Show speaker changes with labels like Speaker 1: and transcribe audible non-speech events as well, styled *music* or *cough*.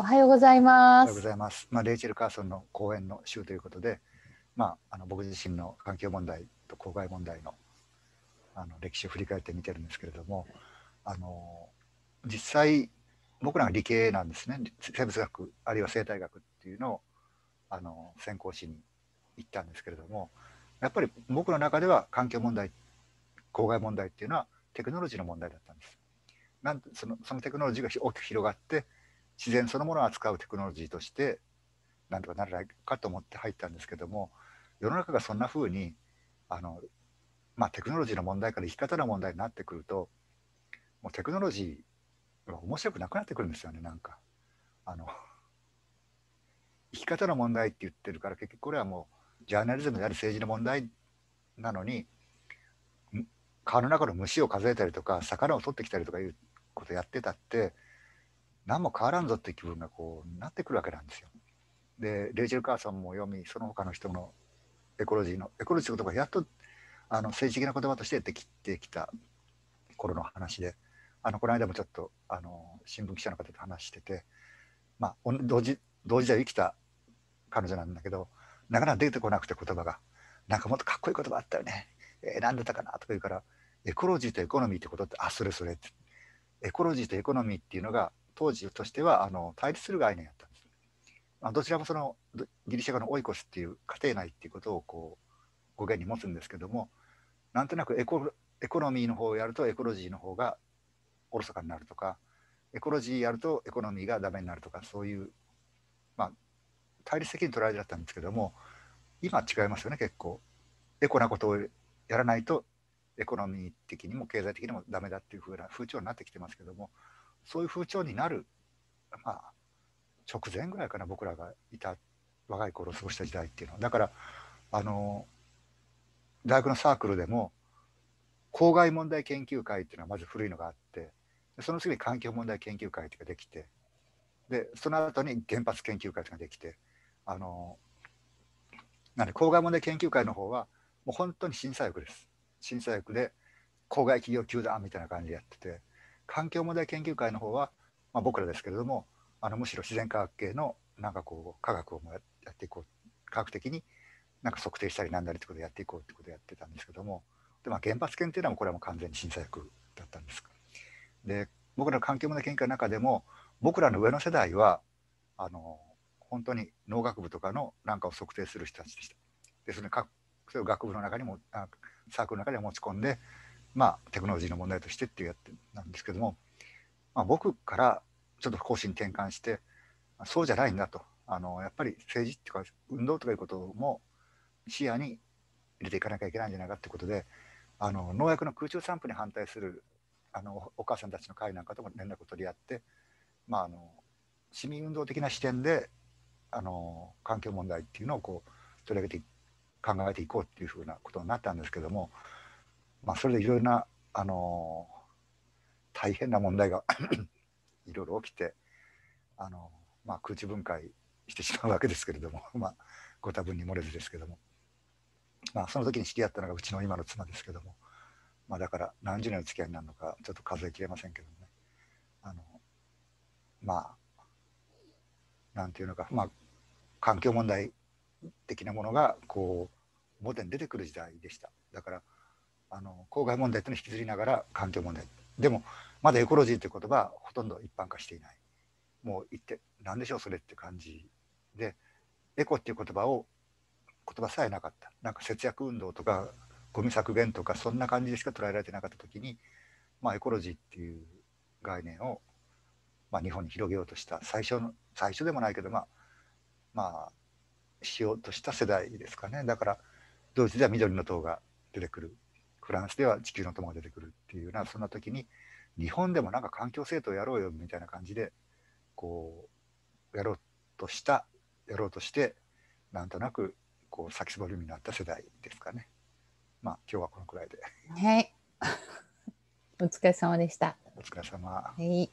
Speaker 1: おはようございま
Speaker 2: す。おはようございます。まあ、レイチェル・カーソンの講演の週ということで、まあ、あの僕自身の環境問題と公害問題のあの歴史を振り返って見てるんですけれども、あの実際僕らが理系なんですね生物学あるいは生態学っていうのをあの専攻しに行ったんですけれどもやっぱり僕の中では環境問題公害問題っていうのはテクノロジーの問題だったんです。なんそのそのテクノロジーが大きく広がって自然そのものを扱うテクノロジーとしてなんとかならないかと思って入ったんですけども世の中がそんなふうにあの、まあ、テクノロジーの問題から生き方の問題になってくるともうテクノロジーが面白くなくなってくるんですよねなんか。あの *laughs* 生き方の問題って言ってるから結局これはもうジャーナリズムである政治の問題なのに川の中の虫を数えたりとか魚を取ってきたりとかいうことやってたって何も変わらんぞって気分がこうなってくるわけなんですよ。でレイチェル・カーソンも読みその他の人のエコロジーのエコロジーって言葉がやっとあの政治的な言葉としてできてきた頃の話であのこの間もちょっとあの新聞記者の方と話してて、まあ、同時同時代生きた彼女なんだけどなかなか出てこなくて言葉がなんかもっとかっこいい言葉あったよね、えー、何だったかなとか言うからエコロジーとエコノミーってことってあそれそれってエコロジーとエコノミーっていうのが当時としてはあの対立する概念やったんです。まあ、どちらもそのギリシャ語のオイコスっていう家庭内っていうことをこう語源に持つんですけどもなんとなくエコエコノミーの方をやるとエコロジーの方がおろそかになるとかエコロジーやるとエコノミーがダメになるとかそういう、まあ、対立的に捉えられたんですけども今違いますよね結構エコなことをやらないとエコノミー的にも経済的にもダメだっていうふうな風潮になってきてますけどもそういう風潮になる、まあ、直前ぐらいかな僕らがいた若い頃過ごした時代っていうのはだからあの大学のサークルでも公害問題研究会っていうのはまず古いのがあってその次に環境問題研究会っていうのができてでその後に原発研究会っていうのができてあのなんで公害問題研究会の方はもう本当に審査役です。審査役で公害企業球団みたいな感じでやってて環境問題研究会の方は、まあ、僕らですけれどもあのむしろ自然科学系のなんかこう科学をやっていこう科学的になんか測定したりなんだりってことをやっていこうってことをやってたんですけどもで、まあ、原発研っていうのはこれはもう完全に審査役だったんですで僕らの環境問題研究会の中でも僕らの上の世代はあの本当に農学部とかのなんかを測定する人たちでした。でそれそれを学部の中にもサークルの中に持ち込んで、まあ、テクノロジーの問題としてっていうやってなんですけども、まあ、僕からちょっと方針転換してそうじゃないんだと。あのやっぱり政治っていうか運動とかいうことも視野に入れていかなきゃいけないんじゃないかってことであの農薬の空中散布に反対するあのお母さんたちの会なんかとも連絡を取り合って、まあ、あの市民運動的な視点であの環境問題っていうのをこう取り上げて考えていこうっていうふうなことになったんですけども、まあ、それでいろいろなあの大変な問題が *clears throat* いろいろ起きてあの、まあ、空中分解してしまうわけですけれども、*laughs* まあ、ご多分に漏れずですけども、まあ、その時に知り合ったのがうちの今の妻ですけども、まあ、だから何十年の付き合いになるのかちょっと数えきれませんけどもね。あのまあなんていうのか、まあ、環境問題的なものがこう表に出てくる時代でした。だからあの公害問題というのを引きずりながら環境問題でもまだエコロジーという言葉はほとんど一般化していない。もう言って何でしょうそれって感じでエコっていう言葉を言葉さえなかった。なんか節約運動とかゴミ削減とかそんな感じでしか捉えられてなかった時に、まあ、エコロジーっていう概念を、まあ、日本に広げようとした最初の最初でもないけどまあまあしようとした世代ですかね。だからドイツでは緑の塔が出てくる。フランスでは地球の塔が出てくるっていうようなそんな時に日本でもなんか環境政党やろうよみたいな感じでこうやろうとしたやろうとしてなんとなくこう先絞りになった世代ですかね。まあ今日はこのくらいで。
Speaker 1: はい。*laughs* お疲れ様でした。
Speaker 2: お疲れ様。は
Speaker 1: い。